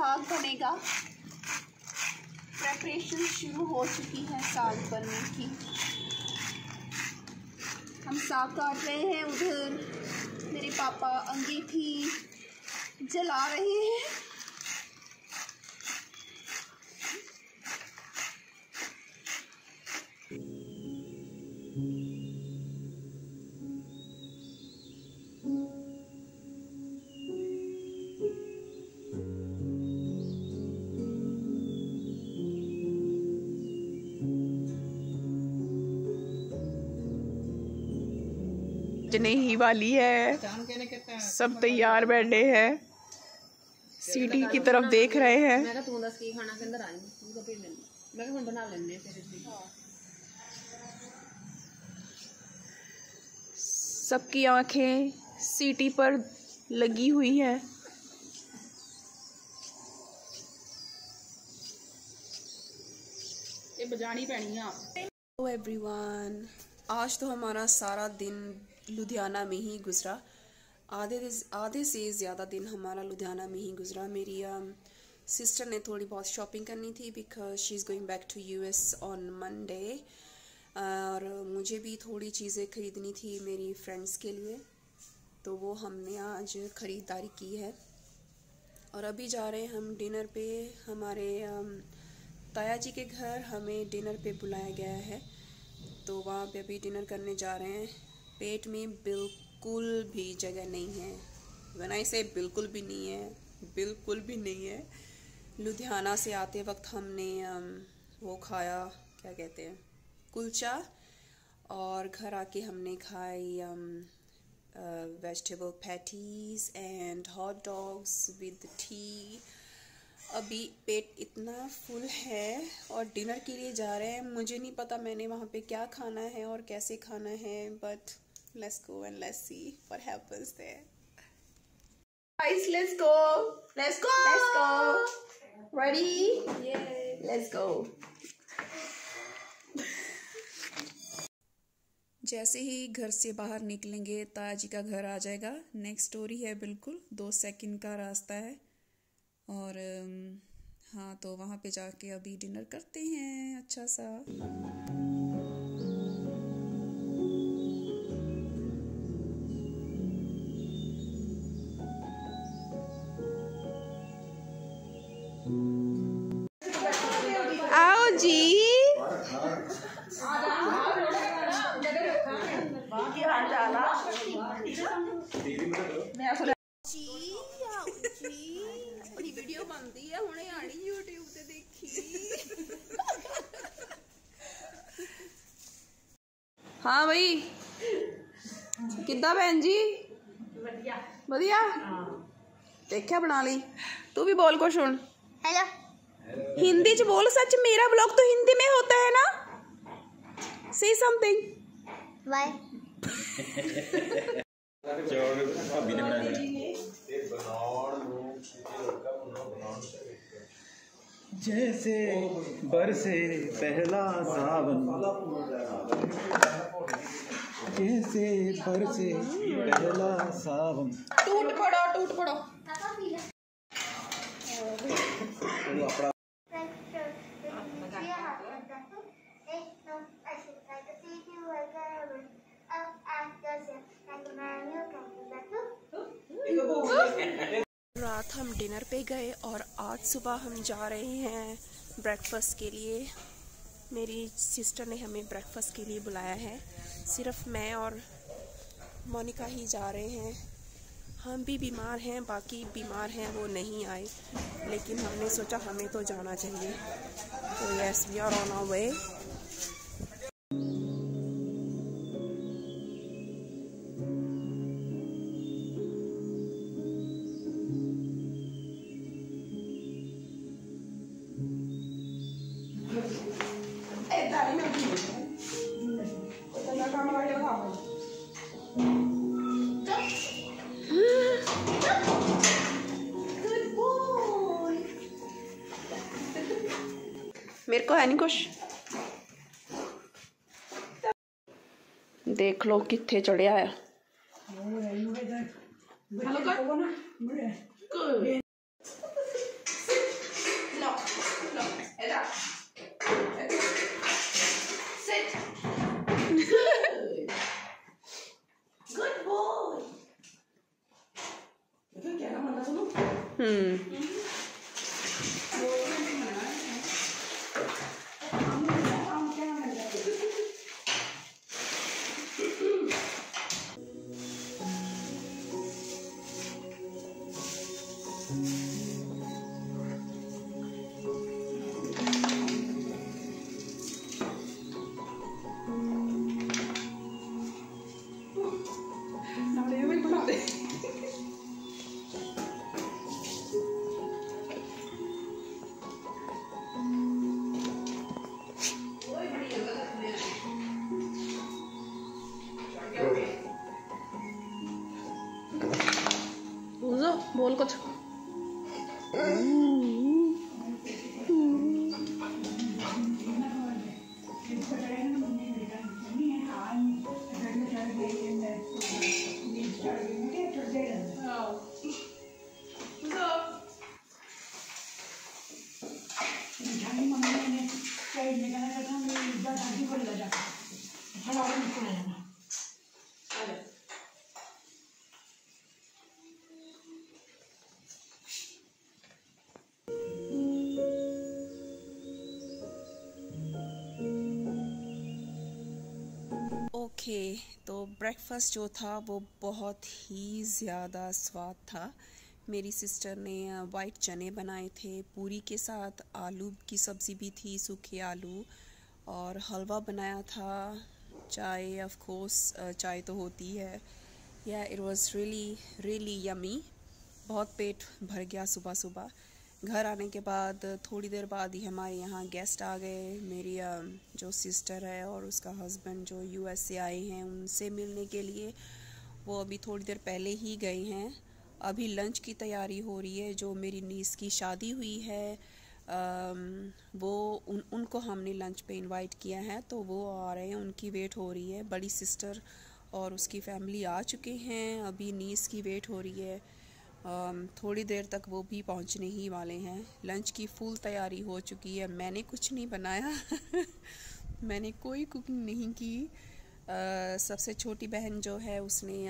बनेगा। प्रेपरेशन शुरू हो चुकी है साग बनने की। हम साग काट रहे हैं उधर। मेरे पापा अंगीठी जला रहे हैं। बजने ही वाली है। सब तैयार बैठे हैं। सिटी की तरफ़ देख रहे हैं। हाँ। सबकी आँखें सिटी पर लगी हुई है। बजानी पैनी है आप। एवरीवन आज तो हमारा सारा दिन लुधियाना में ही गुजरा। आधे आधे से ज़्यादा दिन हमारा लुधियाना में ही गुजरा। मेरी सिस्टर ने थोड़ी बहुत शॉपिंग करनी थी because she is going back to US on Monday और मुझे भी थोड़ी चीज़ें ख़रीदनी थी मेरी फ्रेंड्स के लिए। तो वो हमने आज ख़रीदारी की है। और अभी जा रहे हैं हम डिनर पे। हमारे ताया जी के घर हमें डिनर पे बुलाया गया है। तो वहाँ पे अभी डिनर करने जा रहे हैं। पेट में बिल्कुल भी जगह नहीं है। बनाई से बिल्कुल भी नहीं है, बिल्कुल भी नहीं है, लुधियाना से आते वक्त हमने वो खाया, क्या कहते हैं, कुलचा, और घर आके हमने खाई vegetable patties and hot dogs with tea अभी पेट इतना फुल है और डिनर के लिए जा रहे हैं, मुझे नहीं पता मैंने वहाँ पे क्या खाना है और कैसे खाना है but let's go and let's see what happens there Guys, let's go. Let's go. Let's go. Ready? Yeah. Let's go. जैसे ही घर से बाहर निकलेंगे ताजी का घर आ जाएगा नेक्स्ट स्टोरी है बिल्कुल दो सेकंड का रास्ता है और हाँ तो वहाँ पे जाके अभी डिनर करते हैं अच्छा सा बड़ी वीडियो बनती है हुने आनी YouTube ਤੇ ਦੇਖੀ ਹਾਂ ਬਈ ਕਿੱਦਾਂ ਭੈਣ ਜੀ ਵਧੀਆ ਵਧੀਆ ਦੇਖਿਆ ਬਣਾ ਲਈ तू भी बोल कुछ सुन हेलो हिंदी च बोल सच मेरा ब्लॉग तो हिंदी में होता है ना से समथिंग बाय जैसे बरसे पहला सावन। जैसे बरसे पहला सावन। टूट पड़ो टूट पड़ो। हम डिनर पे गए और आज सुबह हम जा रहे हैं ब्रेकफास्ट के लिए। मेरी सिस्टर ने हमें ब्रेकफास्ट के लिए बुलाया है। सिर्फ़ मैं और मोनिका ही जा रहे हैं। हम भी बीमार हैं, बाकी बीमार हैं वो नहीं आए। लेकिन हमने सोचा हमें तो जाना चाहिए। तो yes we are on our way मेरे को है नहीं कुछ। देख लो कितने चढ़िया है। ओके तो ब्रेकफास्ट जो था वो बहुत ही ज़्यादा स्वाद था। मेरी सिस्टर ने वाइट चने बनाए थे पूरी के साथ आलू की सब्ज़ी भी थी सूखे आलू और हलवा बनाया था। चाय ऑफ़ कोर्स चाय तो होती है। या it was really really yummy बहुत पेट भर गया सुबह सुबह। घर आने के बाद थोड़ी देर बाद ही हमारे यहाँ गेस्ट आ गए। मेरी जो सिस्टर है और उसका हस्बैंड जो यूएस से आए हैं, उनसे मिलने के लिए। वो अभी थोड़ी देर पहले ही गए हैं। अभी लंच की तैयारी हो रही है, जो मेरी नीस की शादी हुई है। वो उन, उनको हमने लंच पे इनवाइट किया है तो वो आ रहे हैं, उनकी वेट हो रही है। बड़ी सिस्टर और उसकी फैमिली आ चुके हैं, अभी नीस की वेट हो रही है। थोड़ी देर तक वो भी पहुँचने ही वाले हैं। लंच की फुल तैयारी हो चुकी है। मैंने कुछ नहीं बनाया। मैंने कोई कुकिंग नहीं की। सबसे छोटी बहन जो है, उसने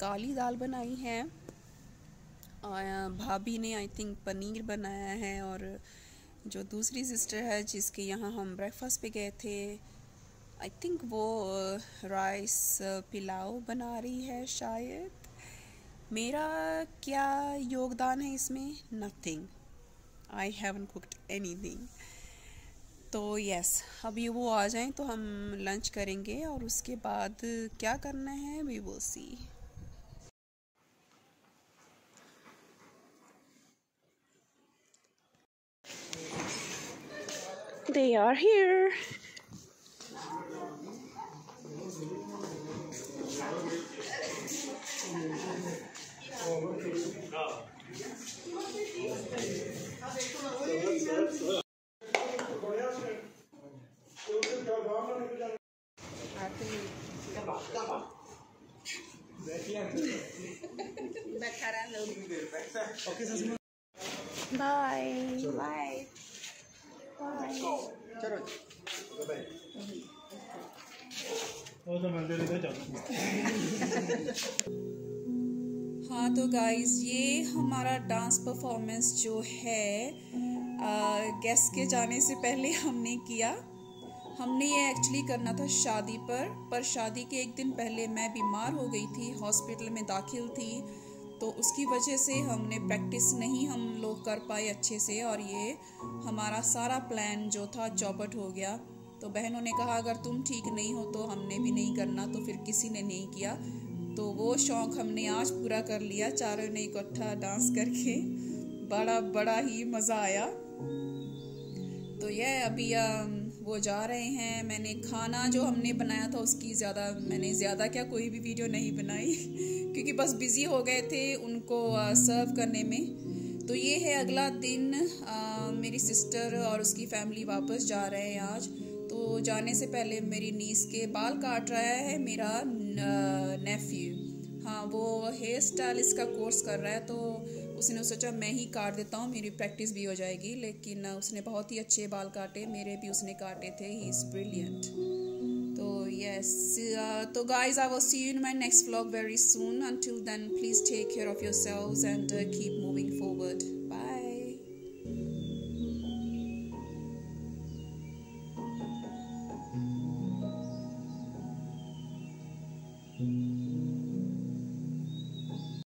काली दाल बनाई है। भाभी ने आई थिंक पनीर बनाया है और जो दूसरी सिस्टर है, जिसके यहाँ हम ब्रेकफास्ट पे गए थे आई थिंक वो राइस पिलाओ बना रही है शायद। मेरा क्या योगदान है इसमें? Nothing I haven't cooked anything तो यस अभी वो आ जाएँ तो हम लंच करेंगे और उसके बाद क्या करना है we will see They are here. Bye. Bye. हाँ तो गाइस ये हमारा डांस परफॉर्मेंस जो है गेस्ट के जाने से पहले हमने किया। हमने ये एक्चुअली करना था शादी पर पर शादी के एक दिन पहले मैं बीमार हो गई थी हॉस्पिटल में दाखिल थी। तो उसकी वजह से हमने प्रैक्टिस नहीं हम लोग कर पाए अच्छे से और ये हमारा सारा प्लान जो था चौपट हो गया। तो बहनों ने कहा, अगर तुम ठीक नहीं हो तो हमने भी नहीं करना। तो फिर किसी ने नहीं किया। तो वो शौक़ हमने आज पूरा कर लिया, चारों ने इकट्ठा डांस करके। बड़ा बड़ा ही मज़ा आया। तो यह अभी वो जा रहे हैं मैंने खाना जो हमने बनाया था उसकी ज़्यादा मैंने ज़्यादा क्या कोई भी वीडियो नहीं बनाई क्योंकि बस बिज़ी हो गए थे उनको सर्व करने में। तो ये है अगला दिन आ, मेरी सिस्टर और उसकी फैमिली वापस जा रहे हैं आज। तो जाने से पहले मेरी नीस के बाल काट रहा है मेरा नेफ्यू हाँ वो हेयर स्टाइल इसका कोर्स कर रहा है तो उसने सोचा, मैं ही काट देता हूँ, मेरी प्रैक्टिस भी हो जाएगी। लेकिन उसने बहुत ही अच्छे बाल काटे, मेरे भी उसने काटे थे। ही इज़ ब्रिलियंट तो यस तो guys I was see in my next blog very soon until then please take care of your self and keep moving bye